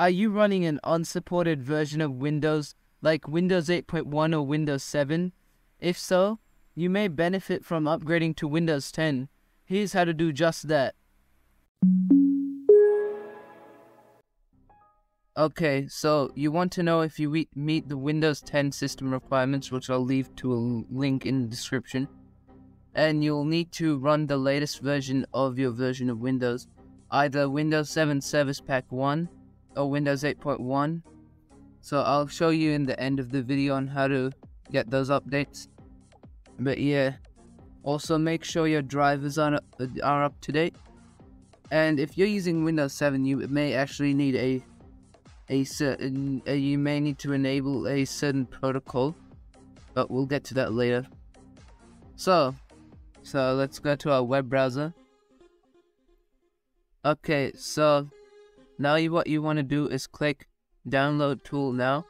Are you running an unsupported version of Windows like Windows 8.1 or Windows 7? If so, you may benefit from upgrading to Windows 10. Here's how to do just that. Okay, so you want to know if you meet the Windows 10 system requirements, which I'll leave to a link in the description. And you'll need to run the latest version of your version of Windows, either Windows 7 Service Pack 1 or Windows 8.1. So I'll show you in the end of the video on how to get those updates. But yeah, also make sure your drivers are, are up to date. And if you're using Windows 7, you may actually need a a certain uh, you may need to enable a certain protocol but we'll get to that later so so let's go to our web browser okay so now you, what you want to do is click download tool now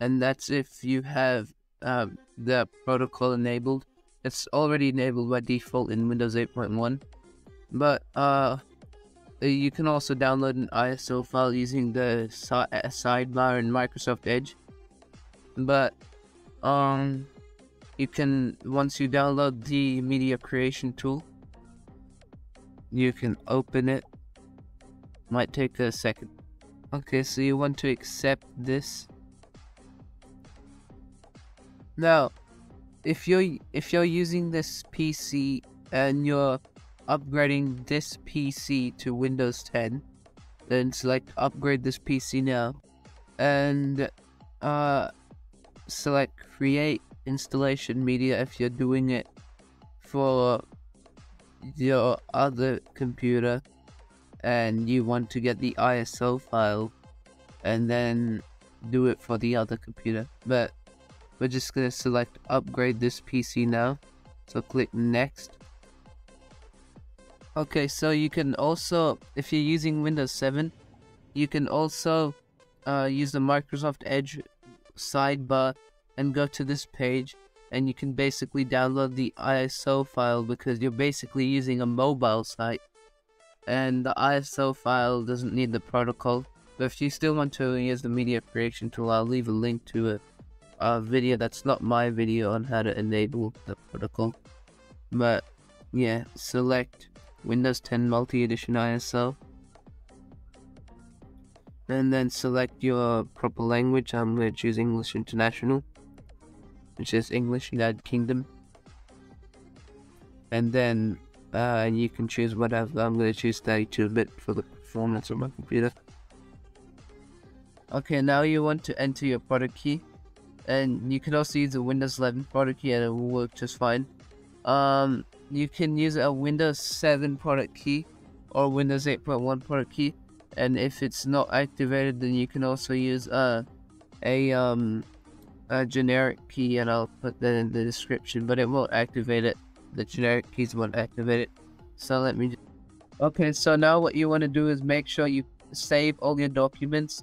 and that's if you have um, the protocol enabled it's already enabled by default in windows 8.1 but uh you can also download an ISO file using the si- sidebar in Microsoft Edge. But um, you can once you download the media creation tool, you can open it. Might take a second. Okay, so you want to accept this. Now, if you're if you're using this PC and you're upgrading this PC to Windows 10, then select upgrade this PC now, and uh, select create installation media if you're doing it for your other computer and you want to get the ISO file and then do it for the other computer. But we're just gonna select upgrade this PC now. So click next Okay, so you can also, if you're using Windows 7, you can also uh, use the Microsoft Edge sidebar and go to this page and you can basically download the ISO file because you're basically using a mobile site and the ISO file doesn't need the protocol. But if you still want to use the media creation tool, I'll leave a link to a, a video that's not my video on how to enable the protocol. But yeah, select Windows 10 Multi-Edition ISO. And then select your proper language. I'm going to choose English International, which is English United Kingdom. And then uh, you can choose whatever. I'm going to choose 32-bit for the performance of my computer. Okay, now you want to enter your product key. And you can also use a Windows 11 product key and it will work just fine. Um, you can use a Windows 7 product key or Windows 8.1 product key, and if it's not activated, then you can also use a a um a generic key, and I'll put that in the description. But it won't activate it. The generic keys won't activate it. So let me. Okay, so now what you want to do is make sure you save all your documents,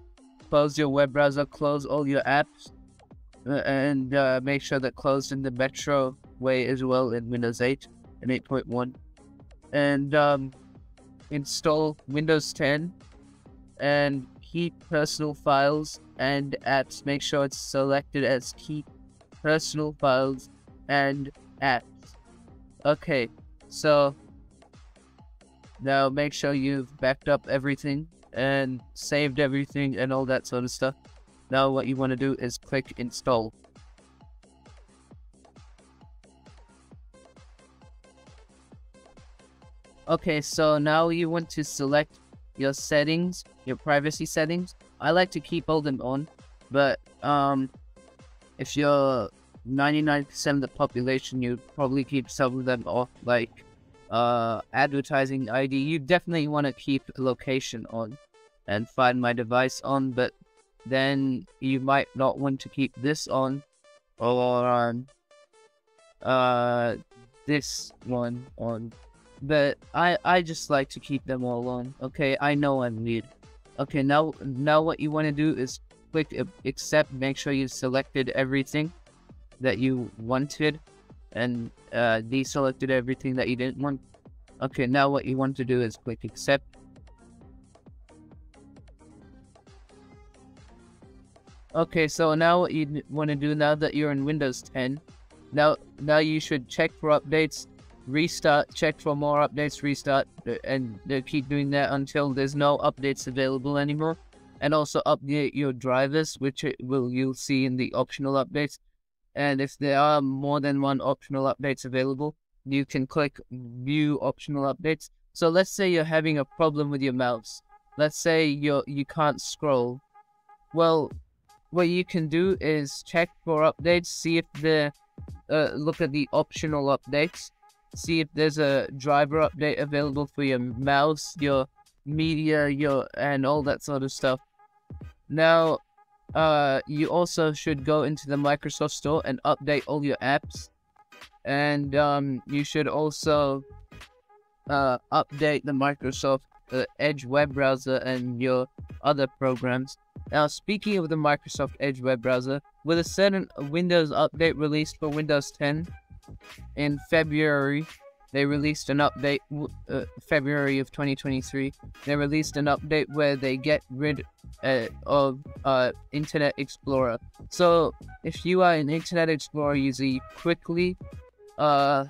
close your web browser, close all your apps, and uh, make sure that closed in the Metro way as well in Windows 8 and 8.1 and um, install Windows 10 and keep personal files and apps. Make sure it's selected as keep personal files and apps. Okay, so now make sure you've backed up everything and saved everything and all that sort of stuff. Now what you want to do is click install. Okay, so now you want to select your settings, your privacy settings. I like to keep all them on, but um, if you're 99% of the population, you probably keep some of them off, like uh, advertising ID. You definitely want to keep location on and find my device on, but then you might not want to keep this on or um, uh, this one on but I I just like to keep them all on. Okay, I know I'm weird. Okay, now now what you want to do is click accept. Make sure you selected everything that you wanted, and uh, deselected everything that you didn't want. Okay, now what you want to do is click accept. Okay, so now what you want to do now that you're in Windows 10, now now you should check for updates, restart, check for more updates, restart, uh, and uh, keep doing that until there's no updates available anymore. And also update your drivers, which will you'll see in the optional updates. And if there are more than one optional updates available, you can click view optional updates. So let's say you're having a problem with your mouse. Let's say you you can't scroll. Well, what you can do is check for updates, see if the uh, look at the optional updates, see if there's a driver update available for your mouse, your media, your and all that sort of stuff. Now, uh, you also should go into the Microsoft Store and update all your apps, and um, you should also uh, update the Microsoft uh, Edge web browser and your other programs. Now, speaking of the Microsoft Edge web browser, with a certain Windows update released for Windows 10 in February, they released an update uh, February of 2023. They released an update where they get rid uh, of uh, Internet Explorer. So, if you are an Internet Explorer user, you quickly uh,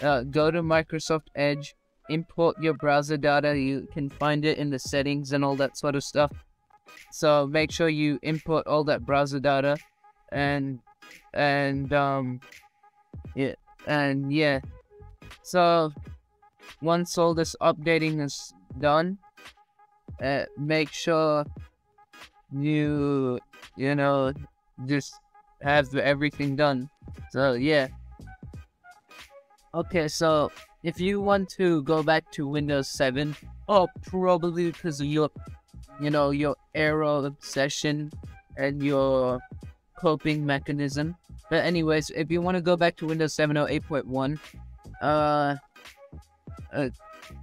uh, go to Microsoft Edge, import your browser data. You can find it in the settings and all that sort of stuff. So make sure you import all that browser data, and and um, yeah, and yeah. So once all this updating is done, uh, make sure you you know just have everything done. So yeah. Okay, so if you want to go back to Windows 7, oh, probably because of your, you know, your error obsession and your coping mechanism. But anyways, if you want to go back to Windows 7 or 8.1, uh, uh,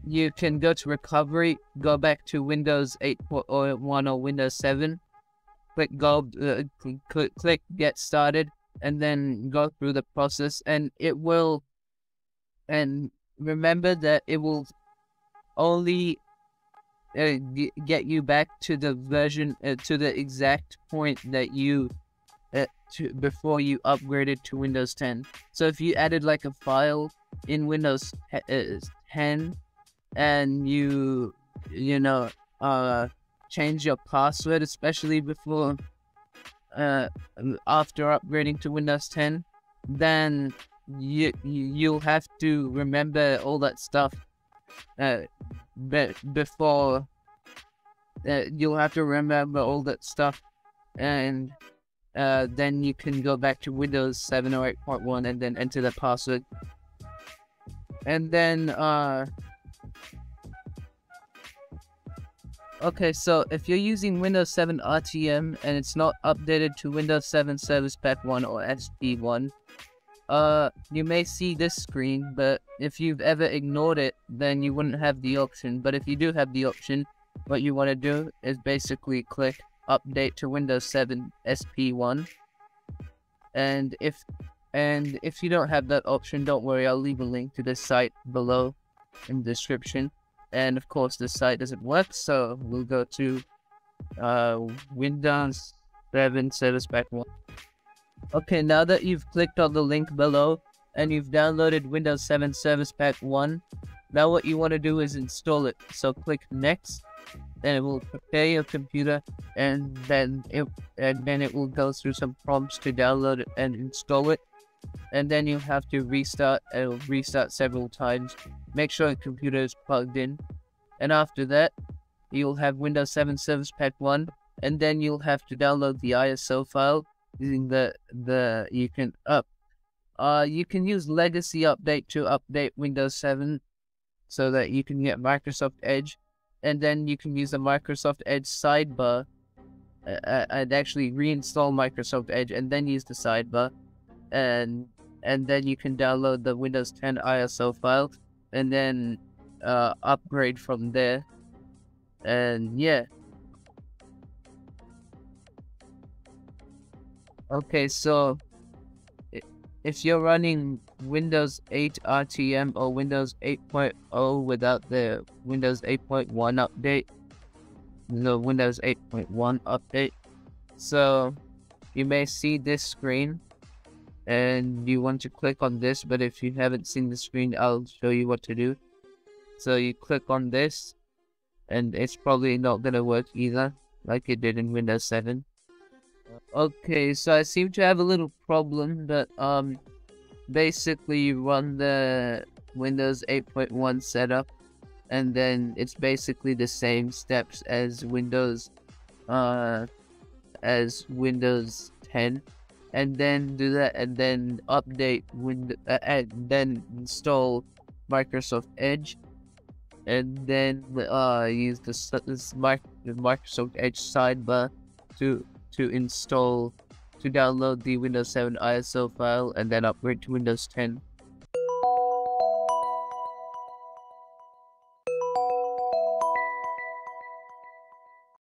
you can go to recovery, go back to Windows 8.1 or Windows 7, click go, uh, click, click get started, and then go through the process, and it will and remember that it will only uh, get you back to the version uh, to the exact point that you uh, to, before you upgraded to Windows 10. So if you added like a file in Windows uh, 10 and you you know uh change your password especially before uh after upgrading to Windows 10 then you, you'll have to remember all that stuff uh, be, before uh, you'll have to remember all that stuff and uh, then you can go back to Windows 7 or 8.1 and then enter the password and then uh okay so if you're using Windows 7 RTM and it's not updated to Windows 7 Service Pack 1 or SP1 uh, you may see this screen, but if you've ever ignored it, then you wouldn't have the option. But if you do have the option, what you want to do is basically click update to Windows 7 SP1. And if and if you don't have that option, don't worry, I'll leave a link to this site below in the description. And of course, this site doesn't work, so we'll go to uh, Windows 7 Service Pack 1. Okay, now that you've clicked on the link below and you've downloaded Windows 7 Service Pack 1, now what you want to do is install it. So click next, then it will prepare your computer and then it and then it will go through some prompts to download it and install it. And then you have to restart it'll restart several times. Make sure the computer is plugged in. And after that, you'll have Windows 7 Service Pack 1 and then you'll have to download the ISO file using the the you can up uh you can use legacy update to update Windows 7 so that you can get Microsoft Edge and then you can use the Microsoft Edge sidebar uh, uh, and actually reinstall Microsoft Edge and then use the sidebar and and then you can download the Windows 10 ISO file and then uh, upgrade from there. And yeah. Okay, so if you're running Windows 8 RTM or Windows 8.0 without the Windows 8.1 update, the Windows 8.1 update, So you may see this screen and you want to click on this, but if you haven't seen the screen, I'll show you what to do. So you click on this and it's probably not gonna work either, like it did in Windows 7. Okay, so I seem to have a little problem, but um, basically you run the Windows 8.1 setup, and then it's basically the same steps as Windows, uh, as Windows 10, and then do that, and then update Windows, uh, and then install Microsoft Edge, and then uh use this this Microsoft Edge sidebar to to install to download the Windows 7 ISO file and then upgrade to Windows 10.